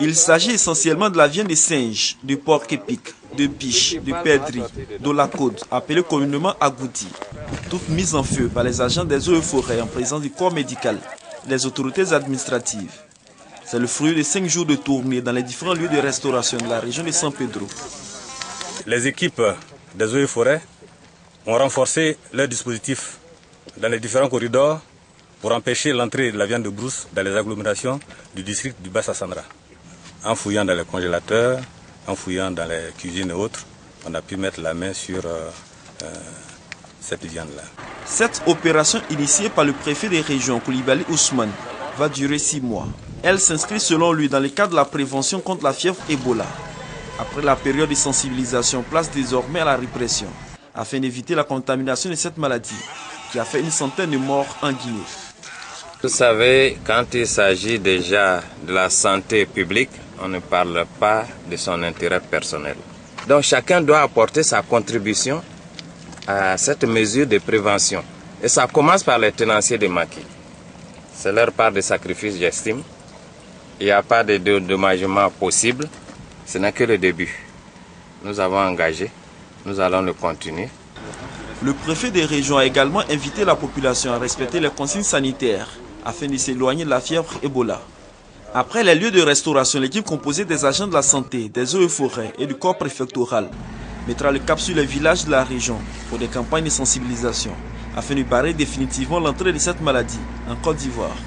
Il s'agit essentiellement de la viande de singe, de porc épic, de biche, de perdrix, de la côte, appelée communément agouti, toutes mises en feu par les agents des eaux et forêts en présence du corps médical, des autorités administratives. C'est le fruit de cinq jours de tournée dans les différents lieux de restauration de la région de San Pedro. Les équipes des eaux et forêts ont renforcé leur dispositif dans les différents corridors pour empêcher l'entrée de la viande de brousse dans les agglomérations du district du Bassa-Sandra. En fouillant dans les congélateurs, en fouillant dans les cuisines et autres, on a pu mettre la main sur euh, euh, cette viande-là. Cette opération initiée par le préfet des régions, Koulibaly Ousmane, va durer six mois. Elle s'inscrit selon lui dans le cadre de la prévention contre la fièvre Ebola. Après la période de sensibilisation, place désormais à la répression, afin d'éviter la contamination de cette maladie qui a fait une centaine de morts en Guinée. Vous savez, quand il s'agit déjà de la santé publique, on ne parle pas de son intérêt personnel. Donc chacun doit apporter sa contribution à cette mesure de prévention. Et ça commence par les tenanciers des maquis. C'est leur part de sacrifice, j'estime. Il n'y a pas de dédommagement possible. Ce n'est que le début. Nous avons engagé. Nous allons le continuer. Le préfet des régions a également invité la population à respecter les consignes sanitaires afin de s'éloigner de la fièvre Ebola. Après les lieux de restauration, l'équipe composée des agents de la santé, des eaux et forêts et du corps préfectoral mettra le cap sur les villages de la région pour des campagnes de sensibilisation afin de barrer définitivement l'entrée de cette maladie en Côte d'Ivoire.